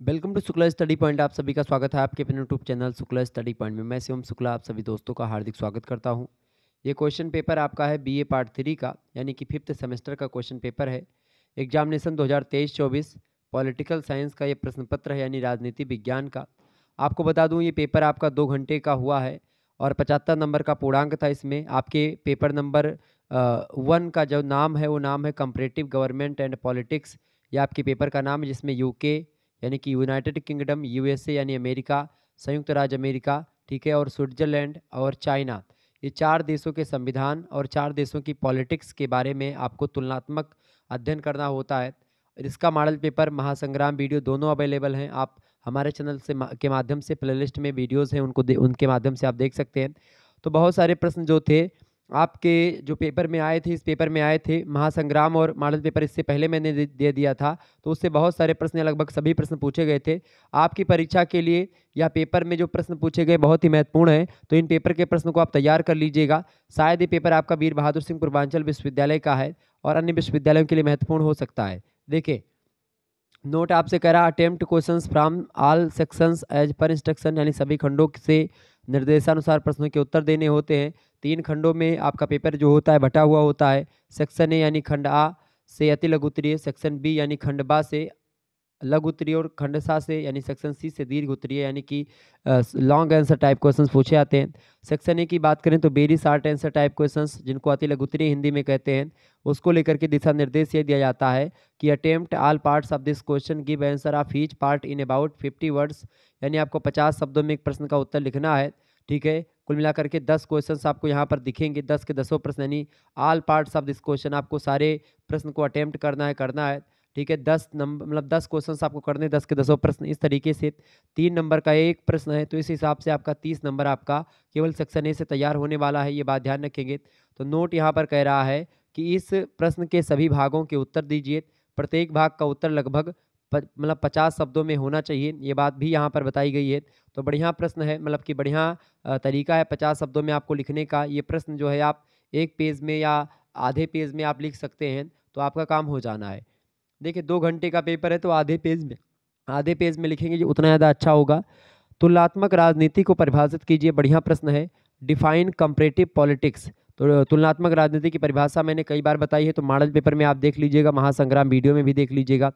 Welcome to Shukla study point आप सभी का स्वागत है आपके अपने YouTube channel Shukla study point में। मैं शिवम शुक्ला, आप सभी दोस्तों का हार्दिक स्वागत करता हूँ। ये क्वेश्चन पेपर आपका है बीए पार्ट थ्री का, यानी कि फिफ्थ सेमेस्टर का क्वेश्चन पेपर है। एग्जामिनेशन 2023-24 पॉलिटिकल साइंस का ये प्रश्न पत्र है, यानी राजनीति विज्ञान का। आपको बता दूँ, ये पेपर आपका दो घंटे का हुआ है और पचहत्तर नंबर का पूर्णांक था इसमें। आपके पेपर नंबर वन का जो नाम है, वो नाम है कंपरेटिव गवर्नमेंट एंड पॉलिटिक्स ये आपके पेपर का नाम है जिसमें यूके यानी कि यूनाइटेड किंगडम यूएसए यानी अमेरिका, संयुक्त राज्य अमेरिका, ठीक है, और स्विट्ज़रलैंड और चाइना ये चार देशों के संविधान और चार देशों की पॉलिटिक्स के बारे में आपको तुलनात्मक अध्ययन करना होता है। इसका मॉडल पेपर महासंग्राम वीडियो दोनों अवेलेबल हैं। आप हमारे चैनल से के माध्यम से प्लेलिस्ट में वीडियोज़ हैं, उनको उनके माध्यम से आप देख सकते हैं। तो बहुत सारे प्रश्न जो थे आपके जो पेपर में आए थे, इस पेपर में आए थे, महासंग्राम और मॉडल पेपर, इससे पहले मैंने दे दिया था तो उससे बहुत सारे प्रश्न लगभग सभी प्रश्न पूछे गए थे। आपकी परीक्षा के लिए या पेपर में जो प्रश्न पूछे गए बहुत ही महत्वपूर्ण है तो इन पेपर के प्रश्न को आप तैयार कर लीजिएगा। शायद ये पेपर आपका वीर बहादुर सिंह पूर्वांचल विश्वविद्यालय का है और अन्य विश्वविद्यालयों के लिए महत्वपूर्ण हो सकता है। देखिए, नोट आपसे कह रहा attempt questions from all sections as per instruction, यानी सभी खंडों से निर्देशानुसार प्रश्नों के उत्तर देने होते हैं। तीन खंडों में आपका पेपर जो होता है, बटा हुआ होता है। सेक्शन ए यानी खंड आ से अति लघु उत्तरीय सेक्शन बी यानी खंड बा से लघु उत्तरीय और खंड सा, यानी सेक्शन सी से दीर्घ उत्तरीय यानी कि लॉन्ग आंसर टाइप क्वेश्चन पूछे आते हैं। सेक्शन ए की बात करें तो very short answer type question जिनको अति लघु उत्तरीय हिंदी में कहते हैं, उसको लेकर के दिशा निर्देश ये दिया जाता है कि attempt all parts of this question give answer of each part in about fifty words यानी आपको पचास शब्दों में एक प्रश्न का उत्तर लिखना है, ठीक है? कुल मिलाकर के दस क्वेश्चंस आपको यहाँ पर दिखेंगे, दस के दसों प्रश्न, यानी all parts of this question आपको सारे प्रश्न को अटेम्प्ट करना है करना है। ठीक है, दस नंबर मतलब दस क्वेश्चन आपको करने दस के दसों प्रश्न इस तरीके से। तीन नंबर का एक प्रश्न है तो इस हिसाब से आपका तीस नंबर आपका केवल सेक्शन ए से तैयार होने वाला है, ये बात ध्यान रखेंगे। तो नोट यहाँ पर कह रहा है कि इस प्रश्न के सभी भागों के उत्तर दीजिए। प्रत्येक भाग का उत्तर लगभग मतलब पचास शब्दों में होना चाहिए, ये बात भी यहाँ पर बताई गई है। तो बढ़िया प्रश्न है मतलब कि बढ़िया तरीका है पचास शब्दों में आपको लिखने का। ये प्रश्न जो है आप एक पेज में या आधे पेज में आप लिख सकते हैं तो आपका काम हो जाना है। देखिए, दो घंटे का पेपर है तो आधे पेज में, आधे पेज में लिखेंगे जो उतना ज़्यादा अच्छा होगा। तुलनात्मक राजनीति को परिभाषित कीजिए, बढ़िया प्रश्न है। डिफाइन कंपरेटिव पॉलिटिक्स तो तुलनात्मक राजनीति की परिभाषा मैंने कई बार बताई है तो मॉडल पेपर में आप देख लीजिएगा, महासंग्राम वीडियो में भी देख लीजिएगा।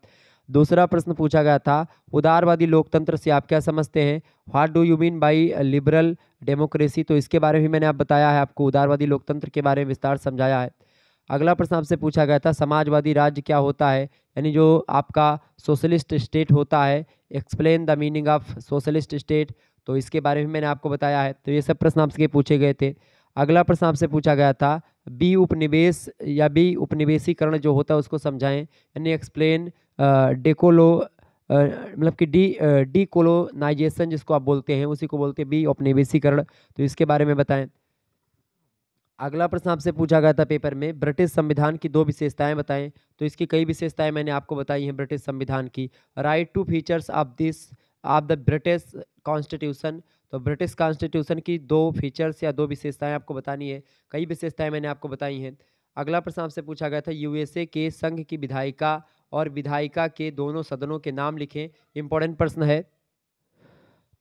दूसरा प्रश्न पूछा गया था, उदारवादी लोकतंत्र से आप क्या समझते हैं? What do you mean by liberal democracy तो इसके बारे में मैंने आप बताया है, आपको उदारवादी लोकतंत्र के बारे में विस्तार समझाया है। अगला प्रश्न आपसे पूछा गया था, समाजवादी राज्य क्या होता है? यानी जो आपका सोशलिस्ट स्टेट होता है explain the meaning of socialist state तो इसके बारे में मैंने आपको बताया है तो ये सब प्रश्न आपसे पूछे गए थे। अगला प्रश्न आपसे पूछा गया था, बी उपनिवेश या बी उपनिवेशीकरण जो होता है उसको समझाएँ। यानी एक्सप्लेन डेकोलो मतलब कि डी डी कोलोनाइजेशन जिसको आप बोलते हैं, उसी को बोलते हैं बी उपनिवेशीकरण। तो इसके बारे में बताएँ। अगला प्रश्न आपसे पूछा गया था पेपर में, ब्रिटिश संविधान की दो विशेषताएँ बताएँ। तो इसकी कई विशेषताएँ मैंने आपको बताई हैं ब्रिटिश संविधान की। Write two features of this of the British constitution तो ब्रिटिश कॉन्स्टिट्यूशन की दो फीचर्स या दो विशेषताएँ आपको बतानी है। कई विशेषताएँ मैंने आपको बताई हैं। अगला प्रश्न आपसे पूछा गया था यूएसए के संघ की विधायिका और विधायिका के दोनों सदनों के नाम लिखें। इंपॉर्टेंट प्रश्न है।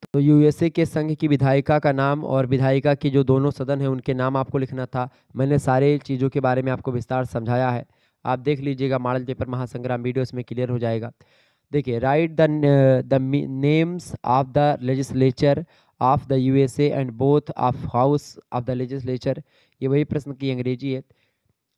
तो यूएसए के संघ की विधायिका का नाम और विधायिका के जो दोनों सदन हैं, उनके नाम आपको लिखना था। मैंने सारे चीज़ों के बारे में आपको विस्तार समझाया है। आप देख लीजिएगा, मॉडल पेपर महासंग्राम वीडियो इसमें क्लियर हो जाएगा। देखिए write the names of the legislature of the USA and both of house of the legislature ये वही प्रश्न की अंग्रेज़ी है।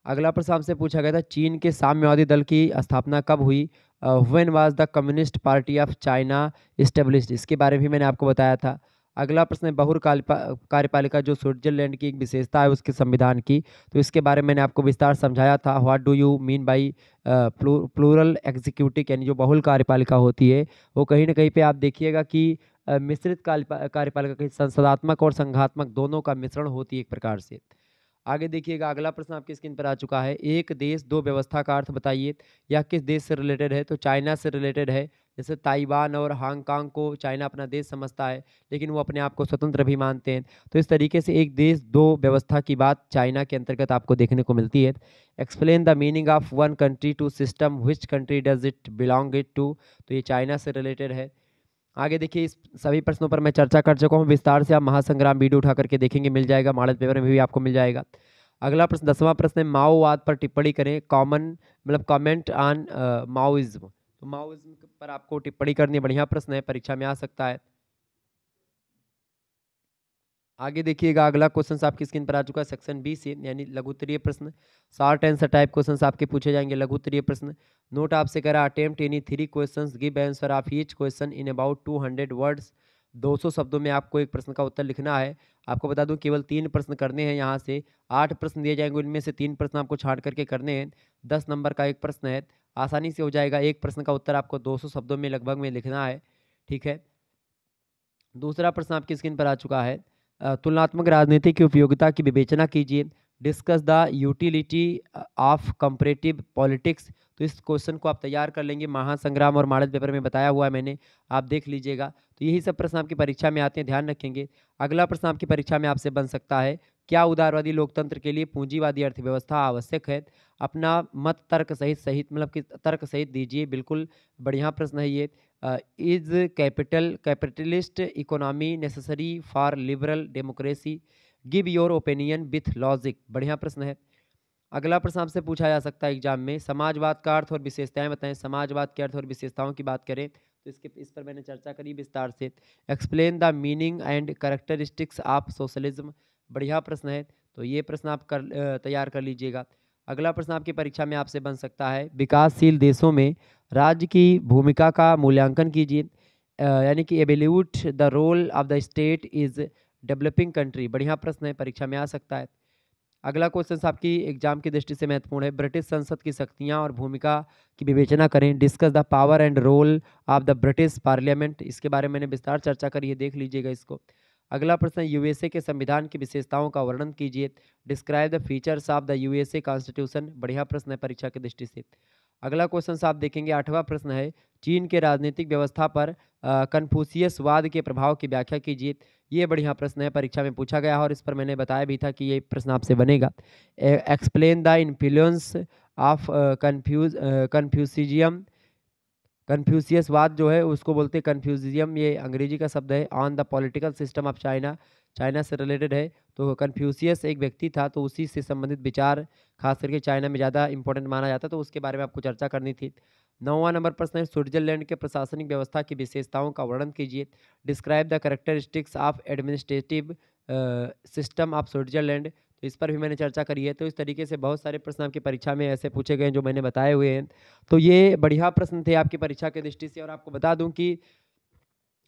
अगला प्रश्न आपसे पूछा गया था, चीन के साम्यवादी दल की स्थापना कब हुई? When was the communist party of China established इसके बारे में भी मैंने आपको बताया था। अगला प्रश्न है, बहुर कार्यपालिका जो स्विट्जरलैंड की एक विशेषता है, उसके संविधान की। तो इसके बारे में मैंने आपको विस्तार समझाया था। What do you mean by plural executive यानी जो बहुल कार्यपालिका होती है, वो कहीं ना कहीं पे आप देखिएगा कि मिश्रित कार्यपालिका की संसदात्मक और संघात्मक दोनों का मिश्रण होती है एक प्रकार से। आगे देखिएगा, अगला प्रश्न आपकी स्क्रीन पर आ चुका है। एक देश, दो व्यवस्था का अर्थ बताइए। यह किस देश से रिलेटेड है? तो चाइना से रिलेटेड है। जैसे ताइवान और हांगकांग को चाइना अपना देश समझता है, लेकिन वो अपने आप को स्वतंत्र भी मानते हैं। तो इस तरीके से एक देश, दो व्यवस्था की बात चाइना के अंतर्गत आपको देखने को मिलती है। Explain the meaning of one country two system which country does it belong it to तो ये चाइना से रिलेटेड है। आगे देखिए, इस सभी प्रश्नों पर मैं चर्चा कर चुका हूँ। विस्तार से आप महासंग्राम वीडियो उठा करके देखेंगे, मिल जाएगा। मॉडल पेपर में भी आपको मिल जाएगा। अगला प्रश्न, दसवां प्रश्न है, माओवाद पर टिप्पणी करें। कॉमन मतलब कमेंट ऑन माओइज्म तो माओइज्म पर आपको टिप्पणी करनी बढ़िया प्रश्न है, परीक्षा में आ सकता है। आगे देखिएगा, अगला क्वेश्चन आपकी स्क्रीन पर आ चुका है सेक्शन बी से यानी लघुत्तरीय प्रश्न। शार्ट आंसर टाइप क्वेश्चन आपके पूछे जाएँगे, लघुत्तरीय प्रश्न। नोट आपसे करा attempt any three question give answer of each question in about two hundred words 200 शब्दों में आपको एक प्रश्न का उत्तर लिखना है। आपको बता दूँ, केवल तीन प्रश्न करने हैं यहाँ से। आठ प्रश्न दिए जाएँगे, उनमें से तीन प्रश्न आपको छाट करके करने हैं। दस नंबर का एक प्रश्न है। आसानी से हो जाएगा, एक प्रश्न का उत्तर आपको 200 शब्दों में लगभग में लिखना है। ठीक है? दूसरा प्रश्न आपकी स्क्रीन पर आ चुका है। तुलनात्मक राजनीति की उपयोगिता की विवेचना कीजिए। Discuss the utility of comparative politics तो इस क्वेश्चन को आप तैयार कर लेंगे। महासंग्राम और मॉडल पेपर में बताया हुआ है मैंने। आप देख लीजिएगा। तो यही सब प्रश्न आपकी परीक्षा में आते हैं। ध्यान रखेंगे। अगला प्रश्न आपकी परीक्षा में आपसे बन सकता है। क्या उदारवादी लोकतंत्र के लिए पूंजीवादी अर्थव्यवस्था आवश्यक है? अपना मत तर्क सहित सहित मतलब कि तर्क सहित दीजिए। बिल्कुल बढ़िया प्रश्न है ये। Is capital capitalist economy necessary for liberal democracy give your opinion with logic बढ़िया प्रश्न है। अगला प्रश्न आपसे पूछा जा सकता है एग्ज़ाम में। समाजवाद का अर्थ और विशेषताएँ बताएँ। समाजवाद के अर्थ और विशेषताओं की बात करें तो इसके, इस पर मैंने चर्चा करी विस्तार से। Explain the meaning and characteristics of socialism बढ़िया प्रश्न है तो ये प्रश्न आप कर तैयार कर लीजिएगा। अगला प्रश्न आपकी परीक्षा में आपसे बन सकता है। विकासशील देशों में राज्य की भूमिका का मूल्यांकन कीजिए। यानी कि evaluate the role of the state is developing country, बढ़िया प्रश्न है, परीक्षा में आ सकता है। अगला क्वेश्चन आपकी एग्ज़ाम की दृष्टि से महत्वपूर्ण है। ब्रिटिश संसद की शक्तियाँ और भूमिका की विवेचना करें। Discuss the power and role of the British parliament. इसके बारे में विस्तार चर्चा करी है, देख लीजिएगा इसको। अगला प्रश्न यूएसए के संविधान की विशेषताओं का वर्णन कीजिए। Describe the features of the USA constitution. बढ़िया प्रश्न है, परीक्षा की दृष्टि से। अगला क्वेश्चन आप देखेंगे, आठवां प्रश्न है, चीन के राजनीतिक व्यवस्था पर कन्फ्यूसियसवाद के प्रभाव की व्याख्या कीजिए। ये बढ़िया प्रश्न है, परीक्षा में पूछा गया और इस पर मैंने बताया भी था कि ये प्रश्न आपसे बनेगा। Explain the influence of confuse Confucianism कन्फ्यूसियसवाद जो है, उसको बोलते हैं कन्फ्यूजियम ये अंग्रेज़ी का शब्द है। On the political system of China China से रिलेटेड है तो कन्फ्यूसियस एक व्यक्ति था तो उसी से संबंधित विचार, खास करके चाइना में ज़्यादा इंपॉर्टेंट माना जाता तो उसके बारे में आपको चर्चा करनी थी। नौवा नंबर प्रश्न है, स्विट्जरलैंड के प्रशासनिक व्यवस्था की विशेषताओं का वर्णन कीजिए। Describe the characteristics of administrative system of Switzerland तो इस पर भी मैंने चर्चा करी है तो इस तरीके से बहुत सारे प्रश्न आपकी परीक्षा में ऐसे पूछे गए हैं, जो मैंने बताए हुए हैं। तो ये बढ़िया प्रश्न थे आपकी परीक्षा की दृष्टि से, और आपको बता दूँ कि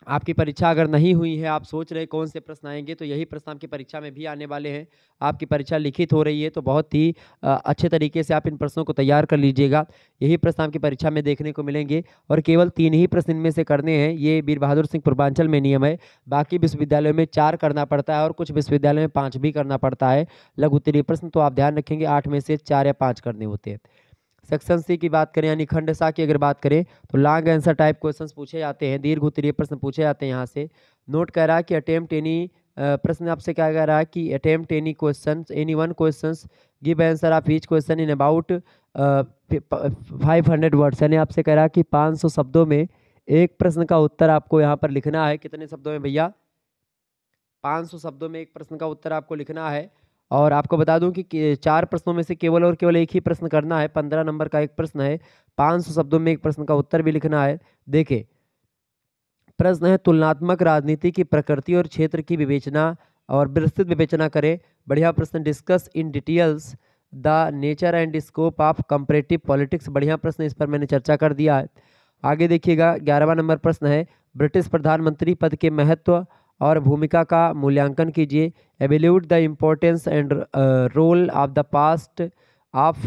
आपकी परीक्षा अगर नहीं हुई है, आप सोच रहे कौन से प्रश्न आएँगे तो यही प्रश्न आपकी परीक्षा में भी आने वाले हैं। आपकी परीक्षा लिखित हो रही है तो बहुत ही अच्छे तरीके से आप इन प्रश्नों को तैयार कर लीजिएगा। यही प्रश्न आपकी परीक्षा में देखने को मिलेंगे और केवल तीन ही प्रश्न इनमें से करने हैं। ये वीर बहादुर सिंह पूर्वांचल में नियम है। बाकी विश्वविद्यालयों में चार करना पड़ता है और कुछ विश्वविद्यालयों में पाँच भी करना पड़ता है। लघु उत्तरीय प्रश्न तो आप ध्यान रखेंगे, आठ में से चार या पाँच करने होते हैं। सेक्शन सी की बात करें, यानी खंड सा की अगर बात करें तो लॉन्ग आंसर टाइप क्वेश्चंस पूछे जाते हैं, दीर्घ उत्तरीय प्रश्न पूछे जाते हैं यहाँ से। नोट कह रहा है कि अटेम्प्ट एनी प्रश्न आपसे क्या कह रहा है कि attempt any question any one question give answer of each question in about five hundred words यानी आपसे कह रहा है कि पाँच सौ शब्दों में एक प्रश्न का उत्तर आपको यहाँ पर लिखना है। कितने शब्दों में भैया? पाँच सौ शब्दों में एक प्रश्न का उत्तर आपको लिखना है। और आपको बता दूँ कि चार प्रश्नों में से केवल और केवल एक ही प्रश्न करना है, पंद्रह नंबर का एक प्रश्न है, पाँच सौ शब्दों में एक प्रश्न का उत्तर भी लिखना है। देखे प्रश्न है, तुलनात्मक राजनीति की प्रकृति और क्षेत्र की विवेचना और विस्तृत विवेचना करें। बढ़िया प्रश्न discuss in details the nature and scope of comparative politics बढ़िया प्रश्न, इस पर मैंने चर्चा कर दिया है। आगे देखिएगा, ग्यारहवा नंबर प्रश्न है, ब्रिटिश प्रधानमंत्री पद के महत्व और भूमिका का मूल्यांकन कीजिए। Evaluate the importance and role of the past of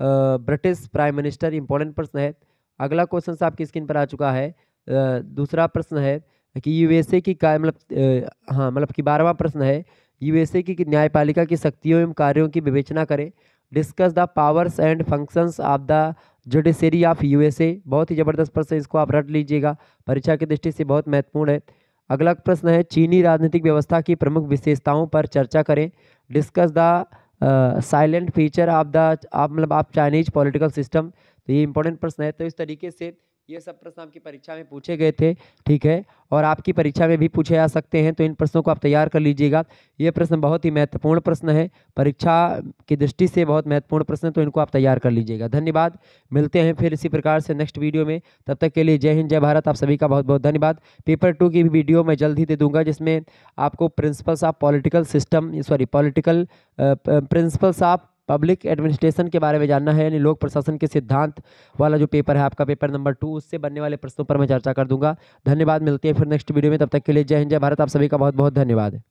British prime minister important प्रश्न है। अगला क्वेश्चन आपकी स्क्रीन पर आ चुका है। Uh, दूसरा प्रश्न है कि यूएसए की का मतलब uh, हाँ मतलब कि बारहवा प्रश्न है। यूएसए की न्यायपालिका की शक्तियों एवं कार्यों की विवेचना करें। Discuss the powers and functions of the judiciary of USA बहुत ही ज़बरदस्त प्रश्न इसको आप रट लीजिएगा। परीक्षा की दृष्टि से बहुत महत्वपूर्ण है। अगला प्रश्न है, चीनी राजनीतिक व्यवस्था की प्रमुख विशेषताओं पर चर्चा करें। Discuss the salient feature of the आप मतलब आप चाइनीज़ पॉलिटिकल सिस्टम तो ये इंपॉर्टेंट प्रश्न है। तो इस तरीके से ये सब प्रश्न आपकी परीक्षा में पूछे गए थे, ठीक है? और आपकी परीक्षा में भी पूछे जा सकते हैं तो इन प्रश्नों को आप तैयार कर लीजिएगा। ये प्रश्न बहुत ही महत्वपूर्ण प्रश्न है, परीक्षा की दृष्टि से बहुत महत्वपूर्ण प्रश्न है तो इनको आप तैयार कर लीजिएगा। धन्यवाद, मिलते हैं फिर इसी प्रकार से नेक्स्ट वीडियो में। तब तक के लिए जय हिंद, जय भारत, आप सभी का बहुत बहुत धन्यवाद। पेपर टू की भी वीडियो मैं जल्द ही दे दूँगा, जिसमें आपको principles of political system, sorry, political principles of public administration के बारे में जानना है, यानी लोक प्रशासन के सिद्धांत वाला जो पेपर है आपका, पेपर नंबर टू, उससे बनने वाले प्रश्नों पर मैं चर्चा कर दूँगा। धन्यवाद, मिलते हैं फिर नेक्स्ट वीडियो में, तब तक के लिए जय हिंद, जय भारत, आप सभी का बहुत बहुत धन्यवाद।